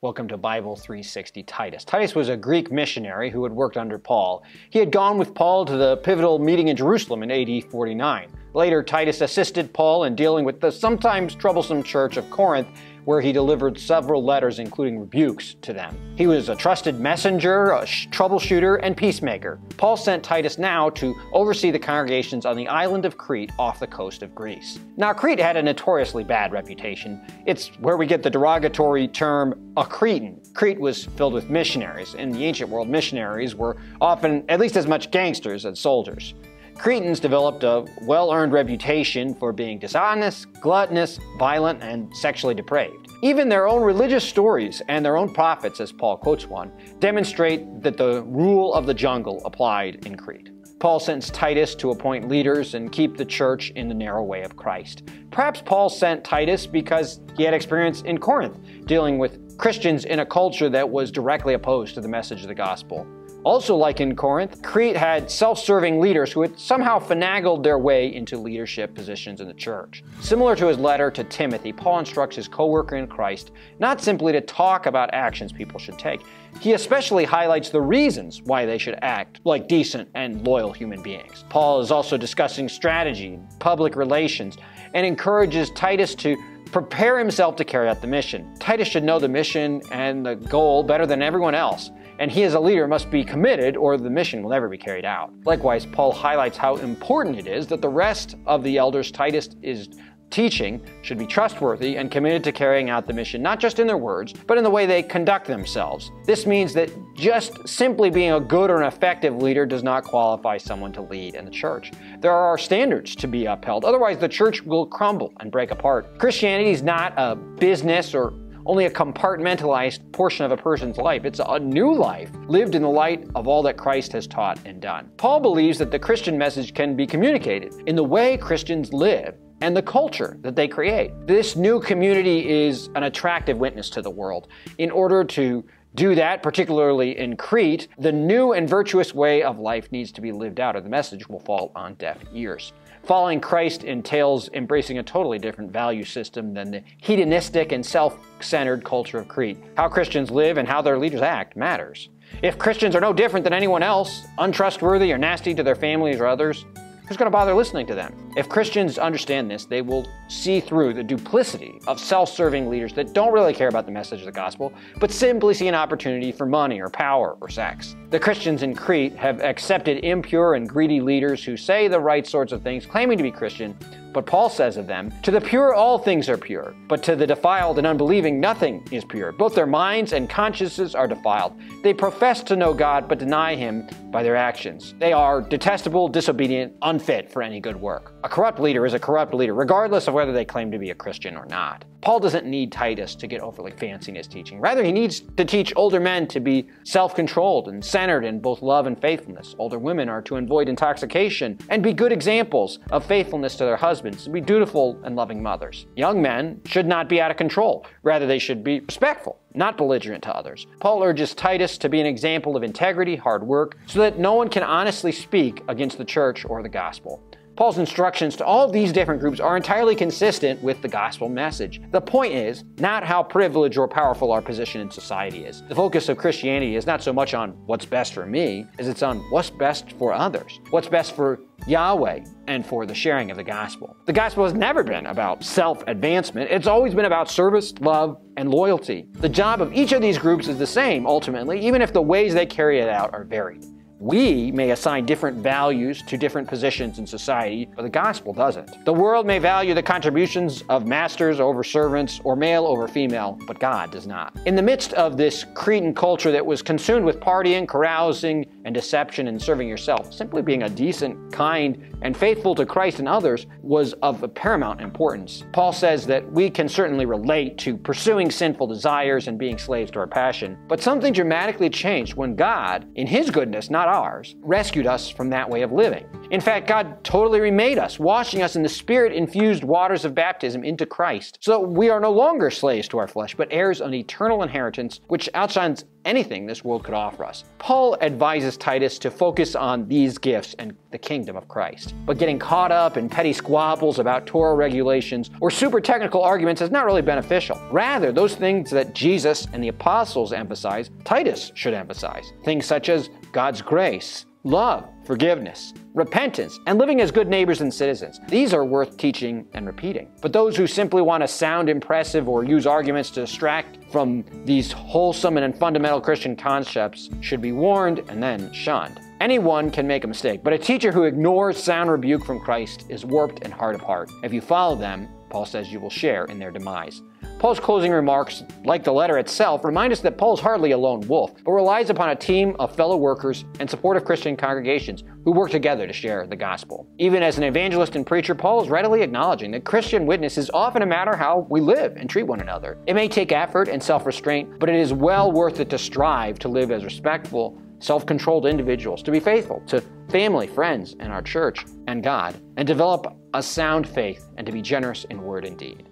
Welcome to Bible 360 Titus. Titus was a Greek missionary who had worked under Paul. He had gone with Paul to the pivotal meeting in Jerusalem in AD 49. Later, Titus assisted Paul in dealing with the sometimes troublesome church of Corinth where he delivered several letters, including rebukes, to them. He was a trusted messenger, a troubleshooter, and peacemaker. Paul sent Titus now to oversee the congregations on the island of Crete off the coast of Greece. Now, Crete had a notoriously bad reputation. It's where we get the derogatory term a Cretan. Crete was filled with missionaries. In the ancient world, missionaries were often at least as much gangsters as soldiers. Cretans developed a well earned reputation for being dishonest, gluttonous, violent, and sexually depraved. Even their own religious stories and their own prophets, as Paul quotes one, demonstrate that the rule of the jungle applied in Crete. Paul sends Titus to appoint leaders and keep the church in the narrow way of Christ. Perhaps Paul sent Titus because he had experience in Corinth dealing with Christians in a culture that was directly opposed to the message of the gospel. Also, like in Corinth, Crete had self serving leaders who had somehow finagled their way into leadership positions in the church. Similar to his letter to Timothy, Paul instructs his co worker in Christ not simply to talk about actions people should take, he especially highlights the reasons why they should act like decent and loyal human beings. Paul is also discussing strategy, public relations, and encourages Titus to prepare himself to carry out the mission. Titus should know the mission and the goal better than everyone else and he as a leader must be committed or the mission will never be carried out. Likewise, Paul highlights how important it is that the rest of the elders Titus is teaching should be trustworthy and committed to carrying out the mission, not just in their words, but in the way they conduct themselves. This means that just simply being a good or an effective leader does not qualify someone to lead in the church. There are standards to be upheld, otherwise, the church will crumble and break apart. Christianity is not a business or only a compartmentalized portion of a person's life. It's a new life lived in the light of all that Christ has taught and done. Paul believes that the Christian message can be communicated in the way Christians live and the culture that they create. This new community is an attractive witness to the world. In order to do that, particularly in Crete, the new and virtuous way of life needs to be lived out, or the message will fall on deaf ears. Following Christ entails embracing a totally different value system than the hedonistic and self centered culture of Crete. How Christians live and how their leaders act matters. If Christians are no different than anyone else, untrustworthy or nasty to their families or others, Who's going to bother listening to them? If Christians understand this, they will see through the duplicity of self serving leaders that don't really care about the message of the gospel, but simply see an opportunity for money or power or sex. The Christians in Crete have accepted impure and greedy leaders who say the right sorts of things, claiming to be Christian, but Paul says of them, To the pure all things are pure, but to the defiled and unbelieving nothing is pure. Both their minds and consciences are defiled. They profess to know God, but deny him by their actions. They are detestable, disobedient, unfit for any good work. A corrupt leader is a corrupt leader, regardless of whether they claim to be a Christian or not. Paul doesn't need Titus to get overly fancy in his teaching. Rather, he needs to teach older men to be self controlled and centered in both love and faithfulness. Older women are to avoid intoxication and be good examples of faithfulness to their husbands and be dutiful and loving mothers. Young men should not be out of control. Rather, they should be respectful, not belligerent to others. Paul urges Titus to be an example of integrity, hard work, so that no one can honestly speak against the church or the gospel. Paul's instructions to all these different groups are entirely consistent with the gospel message. The point is not how privileged or powerful our position in society is. The focus of Christianity is not so much on what's best for me as it's on what's best for others, what's best for Yahweh and for the sharing of the gospel. The gospel has never been about self advancement, it's always been about service, love, and loyalty. The job of each of these groups is the same ultimately, even if the ways they carry it out are varied. We may assign different values to different positions in society, but the gospel doesn't. The world may value the contributions of masters over servants or male over female, but God does not. In the midst of this Cretan culture that was consumed with partying, carousing, and deception and serving yourself, simply being a decent, kind, and faithful to Christ and others was of paramount importance. Paul says that we can certainly relate to pursuing sinful desires and being slaves to our passion, but something dramatically changed when God, in His goodness, not ours, rescued us from that way of living. In fact, God totally remade us, washing us in the spirit infused waters of baptism into Christ, so that we are no longer slaves to our flesh, but heirs of an eternal inheritance which outshines anything this world could offer us. Paul advises Titus to focus on these gifts and the kingdom of Christ. But getting caught up in petty squabbles about Torah regulations or super technical arguments is not really beneficial. Rather, those things that Jesus and the apostles emphasize, Titus should emphasize. Things such as God's grace, love, forgiveness, repentance, and living as good neighbors and citizens. These are worth teaching and repeating. But those who simply want to sound impressive or use arguments to distract from these wholesome and fundamental Christian concepts should be warned and then shunned. Anyone can make a mistake, but a teacher who ignores sound rebuke from Christ is warped and hard of heart. If you follow them, Paul says you will share in their demise. Paul's closing remarks, like the letter itself, remind us that Paul's hardly a lone wolf, but relies upon a team of fellow workers and supportive Christian congregations who work together to share the gospel. Even as an evangelist and preacher, Paul is readily acknowledging that Christian witness is often a matter how we live and treat one another. It may take effort and self restraint, but it is well worth it to strive to live as respectful, self controlled individuals, to be faithful to family, friends, and our church and God, and develop a sound faith and to be generous in word and deed.